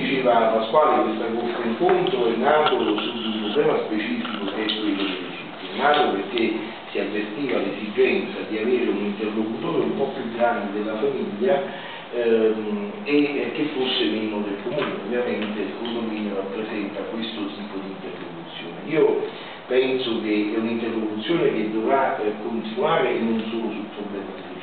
diceva Pasquale, questo incontro è nato su un problema specifico che è quello dei cicli. È nato perché si avvertiva l'esigenza di avere un interlocutore un po' più grande della famiglia ehm, e che fosse meno del comune. Ovviamente il condominio rappresenta questo tipo di interlocuzione. Io penso che è un'interlocuzione che dovrà eh, continuare non solo sul problema cifre,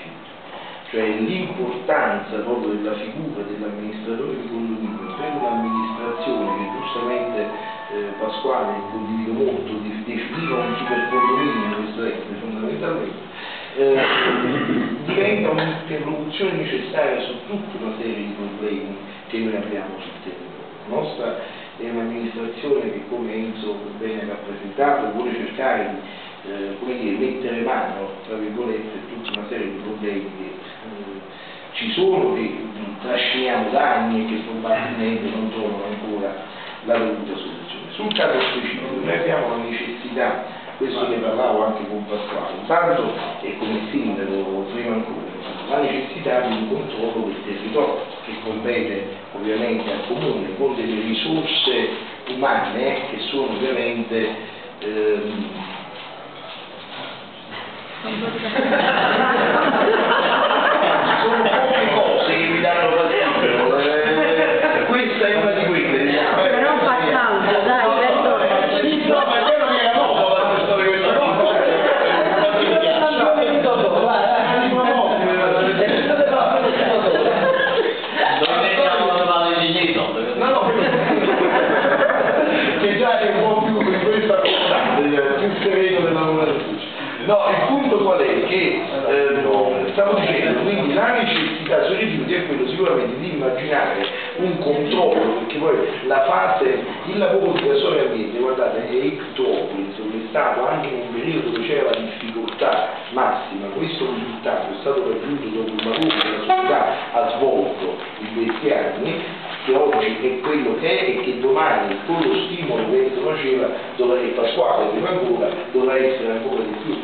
cioè l'importanza proprio della figura dell'amministratore di condominio per un'amministrazione che giustamente eh, Pasquale condivido molto, definiva un super condominio, questo è fondamentalmente, eh, diventa un'interlocuzione necessaria su tutta una serie di problemi che noi abbiamo sul territorio. La nostra è un'amministrazione che, come Enzo bene rappresentato, vuole cercare di eh, dire, mettere mano, tra virgolette, a tutta una serie di problemi che ci sono, che trasciniamo da anni e che probabilmente non trovano ancora la dovuta soluzione. Sul caso specifico noi abbiamo la necessità, questo ne parlavo anche con Pasquale, intanto e come sindaco prima ancora, la necessità di un controllo del territorio che compete ovviamente al comune con delle risorse umane che sono ovviamente ehm, rifiuti è quello sicuramente di immaginare un controllo, perché poi la fase, il lavoro di Gasole Ambiente, guardate, è ictoplis, è stato anche in un periodo dove c'era la difficoltà massima, questo risultato è stato raggiunto dopo un lavoro che la società ha svolto in questi anni, che oggi è quello che è e che domani con lo stimolo che faceva dovrà, e Pasquale prima ancora dovrà essere ancora di più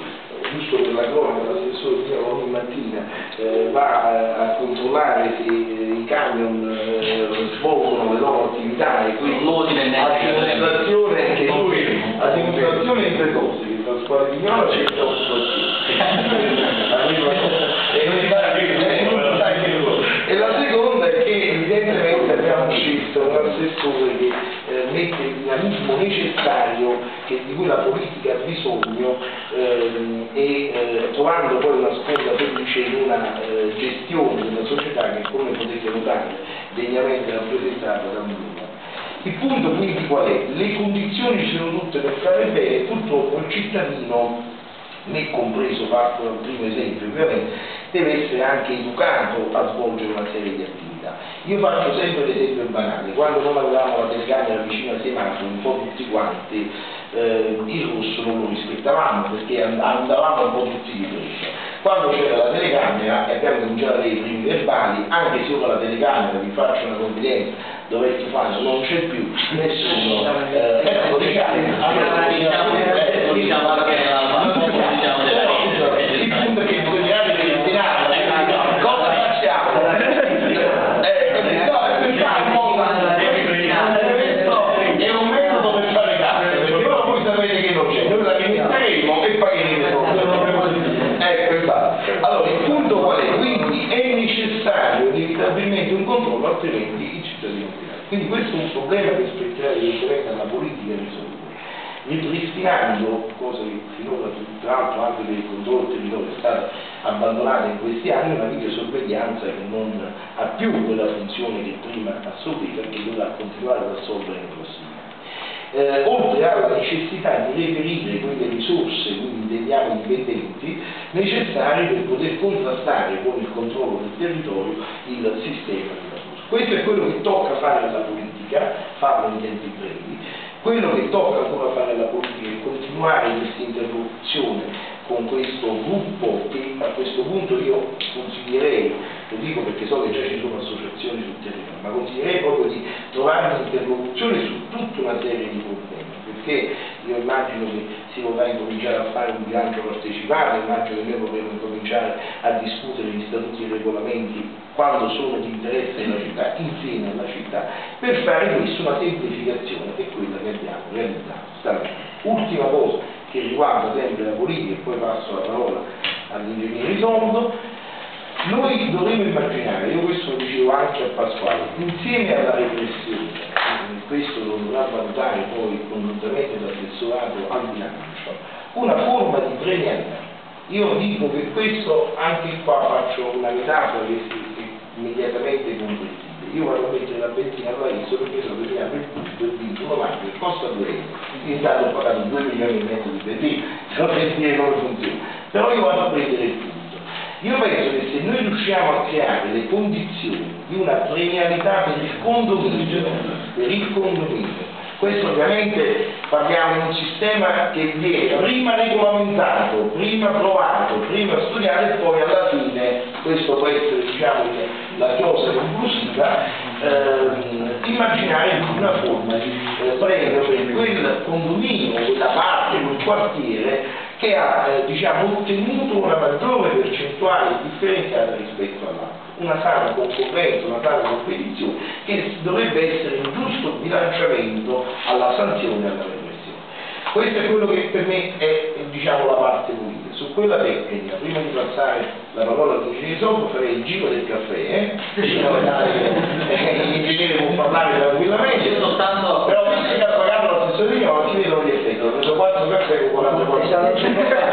giusto per la cronaca, l'assessore Piero ogni mattina eh, va a, a controllare se eh, i camion eh, svolgono le loro attività e quindi a dimostrazione che lui, a dimostrazione di due cose, che Pasquale Pignolo c'è scelto un assessore che eh, mette il dinamismo necessario che- di cui la politica ha bisogno ehm, e eh, trovando poi una sponda felice in una eh, gestione della società che come potete notare degnamente rappresentata da Bruno. Il punto quindi qual è? Le condizioni ci sono tutte per fare bene, purtroppo il cittadino me compreso fatto dal primo esempio, ovviamente deve essere anche educato a svolgere una serie di attività. Io faccio sempre l'esempio banale, quando non avevamo la telecamera vicino ai semafori, un po' tutti quanti, eh, il rosso non lo rispettavamo perché and- andavamo un po' tutti di fretta. Quando c'era la telecamera e abbiamo cominciato a avere i primi verbali, anche se io con la telecamera vi faccio una confidenza, dove Stefano non c'è più, nessuno, eh, ecco, diciamo, Diciamo, altrimenti i cittadini non diranno. quindi questo è un problema che spetterà evidentemente alla politica risolvere ripristinando, cosa che finora tra l'altro anche per il controllo del territorio è stata abbandonata in questi anni, una videosorveglianza che non ha più quella funzione che prima assolviva e che dovrà continuare ad assolvere nei prossimi anni. Eh, oltre alla necessità di reperire quelle risorse, quindi intendiamo indipendenti, necessarie per poter contrastare con il controllo del territorio il sistema di lavoro. Questo è quello che tocca fare alla politica, farlo in tempi brevi, quello che tocca ancora fare alla politica è continuare questa interlocuzione con questo gruppo che a questo punto io consiglierei, lo dico perché so che già ci sono associazioni sul territorio, ma consiglierei proprio di trovare un'interlocuzione su tutta una serie di problemi, perché io immagino che si vorrà incominciare a fare un bilancio partecipato, immagino che noi vorremmo incominciare a discutere gli statuti e i regolamenti quando sono di interesse della città, insieme alla città, Per fare questo una semplificazione è quella che abbiamo realizzato. Ultima cosa che riguarda sempre la politica e poi passo la parola all'ingegnere Tondo, noi dovremmo immaginare, io questo lo dicevo anche a Pasquale, insieme alla repressione, questo lo dovrà valutare poi congiuntamente l'assessorato al bilancio, una forma di premialità. Io dico che questo, anche qua faccio una metafora che è immediatamente comprensibile. Io vado a mettere la benzina a Varese perché so che mi apre il punto e dico uno macchina che costa 2 euro. Intanto ho pagato 2 milioni e mezzo di benzina, so per dire come funziona. Però io vado a prendere il punto. Io penso che se noi riusciamo a creare le condizioni di una premialità per il condominio, per il condominio, questo ovviamente parliamo di un sistema che viene prima regolamentato, prima provato, prima studiato e poi alla fine, questo può essere diciamo, la cosa conclusiva, ehm, immaginare una forma di eh, premio per quel condominio, quella parte, quel quartiere che ha eh, diciamo, ottenuto una maggiore differenziata rispetto all'altra, una sana concorrenza, una sana competizione che dovrebbe essere un giusto bilanciamento alla sanzione e alla repressione. Questo è quello che per me è diciamo, la parte politica. Su quella tecnica, prima di passare la parola all'ingegnere Soppo, farei il giro del caffè, eh? eh l'ingegnere può parlare tranquillamente, soltanto... però se si sta pagando la stessa signora si vedono gli effetti, ho preso 4 caffè con 40.